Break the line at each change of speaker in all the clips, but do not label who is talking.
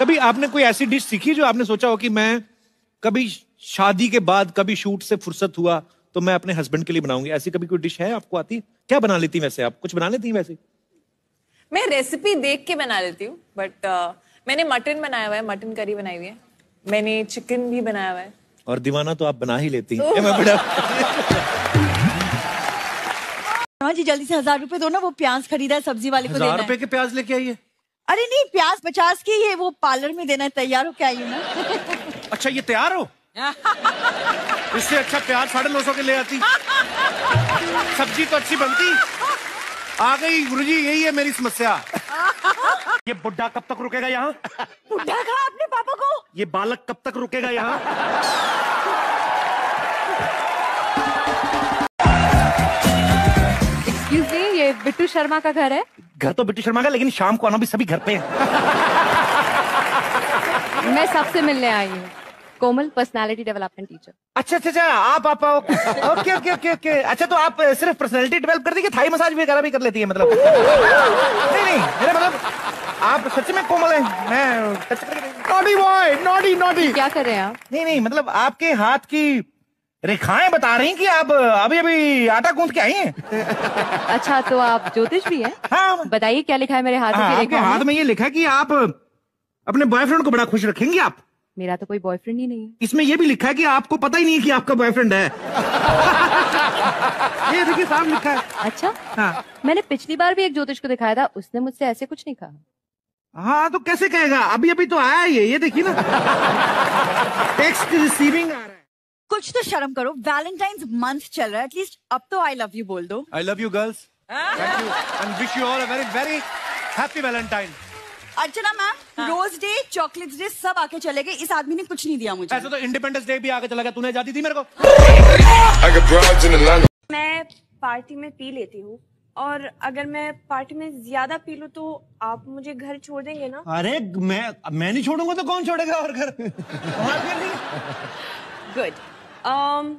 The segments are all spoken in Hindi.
कभी आपने कोई ऐसी डिश सीखी जो आपने सोचा हो कि मैं कभी शादी के बाद कभी शूट से फुर्सत हुआ तो मैं अपने हस्बैंड के लिए बनाऊँगी? ऐसी कभी कोई डिश है आपको आती? क्या बना लेती वैसे आप? कुछ बना लेती हैं वैसे?
मैं रेसिपी देख के बना लेती हूँ बट uh, मैंने मटन बनाया हुआ है मटन करी बनाई हुई है। मैंने चिकन भी बनाया हुआ है।
और दीवाना तो आप बना ही लेती हैं। मैं बड़ा
हाँ जी जल्दी से हज़ार रुपए दो ना वो प्याज खरीदा है सब्ज़ी वाले को
हज़ार रुपए के प्याज लेके आइए
अरे नहीं प्याज पचास की है वो पार्लर में देना तैयार हो क्या आई ना?
अच्छा ये तैयार हो? इससे अच्छा प्याज साढ़े नौ सौ के ले आती। सब्ज़ी तो अच्छी बनती। आ गई गुरुजी यही है मेरी समस्या। ये बुढ़ा कब तक रुकेगा यहाँ?
बुढ़ा कहा अपने पापा को?
ये बालक कब तक रुकेगा यहाँ?
ये बिट्टू शर्मा का घर है?
घर तो बिट्टू शर्मा का लेकिन शाम को आना भी सभी घर पे है।
मैं सबसे मिलने आई हूँ। कोमल पर्सनालिटी डेवलपमेंट टीचर
अच्छा अच्छा अच्छा आप आप ओके ओके ओके ओके। अच्छा तो आप सिर्फ़ पर्सनैलिटी डेवलप कर दी थाई मसाज वगैरह भी कर लेती है मतलब? नहीं नहीं मेरा मतलब आप सच में कोमल है। मैं touch naughty boy naughty naughty
क्या कर रहे हैं आप?
नहीं नहीं मतलब आपके हाथ की रेखाएँ बता रही कि आप अभी अभी आटा गूंथ के आई हैं?
अच्छा तो आप ज्योतिष भी हैं?
हाँ।
बताइए क्या लिखा है मेरे हाथों
हाँ, आपके हाथ में? ये लिखा है कि आप अपने बॉयफ्रेंड को बड़ा खुश रखेंगे आप?
मेरा तो कोई बॉयफ्रेंड ही नहीं है।
इसमें ये भी लिखा है कि आपको पता ही नहीं है कि आपका बॉयफ्रेंड है। ये देखिए साफ़ लिखा है।
अच्छा
हाँ।
मैंने पिछली बार भी एक ज्योतिष को दिखाया था उसने मुझसे ऐसे कुछ नहीं कहा।
हाँ तो कैसे कहेगा? अभी अभी तो आया ये ये देखिए ना। टेक्स्ट रिसीविंग आ रहा है।
कुछ तो शर्म करो वैलेंटाइंस मंथ चल रहा है एटलीस्ट अब तो आई लव यू बोल दो।
I love you girls and wish you all a very very happy Valentine
Archana ma'am rose day chocolates day सब आके चले गए इस आदमी ने कुछ नहीं दिया मुझे।
ऐसे तो इंडिपेंडेंस डे भी आगे चला गया तूने जाती थी मेरे को.
मैं पार्टी में पी लेती हूँ और अगर मैं पार्टी में ज़्यादा पी लूँ तो आप मुझे घर छोड़ देंगे ना?
अरे मैं मैं नहीं छोड़ूँगा तो कौन छोड़ेगा और घर?
गुड um,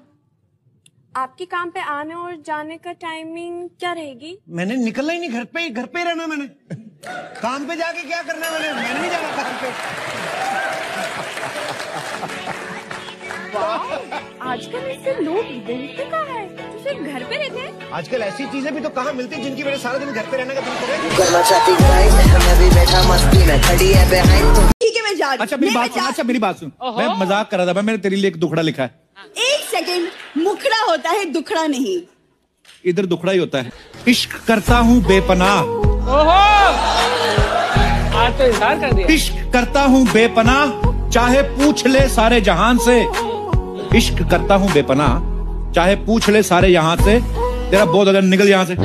आपके काम पे आने और जाने का टाइमिंग क्या रहेगी?
मैंने निकलना ही नहीं घर पे ही घर पे ही रहना मैंने। काम पे जाके क्या करना है मैंने? मैंने नहीं जाना काम पे।
आजकल इससे लोग मिलते कहाँ है? तो सिर्फ़ घर पे रहते हैं?
आजकल ऐसी चीज़ें भी तो कहाँ मिलती हैं जिनकी वजह से सारा दिन घर पे रहने का दिल
करना चाहती मैं भी बैठा मस्ती में खड़ी है behind
ठीक है मैं जा रही
अच्छा मेरी बात सुन अच्छा मेरी बात सुन। मैं मज़ाक कर रहा था मैं मैंने तेरे लिए एक दुखड़ा लिखा है।
होता है दुखड़ा नहीं।
इधर दुखड़ा ही होता है। इश्क करता हूँ बेपनाह।
आज तो इजहार कर दिया।
इश्क करता हूँ बेपनाह चाहे पूछ ले सारे जहान से। इश्क करता हूँ बेपनाह चाहे पूछ ले सारे यहाँ से। तेरा बहुत अगर निकल यहाँ से।